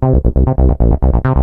al canal!